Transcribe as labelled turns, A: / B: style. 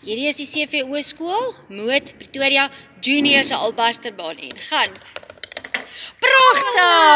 A: Hierdie is die CVO skool, Moot Pretoria Junior se Albasterbaan en gaan.